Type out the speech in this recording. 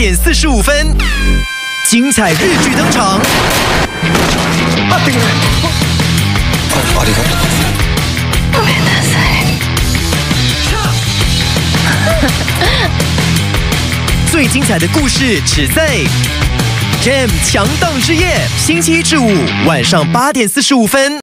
点四十五分，精彩日剧登场。最精彩的故事只在《Jam 强档之夜》，星期一至五晚上八点四十五分。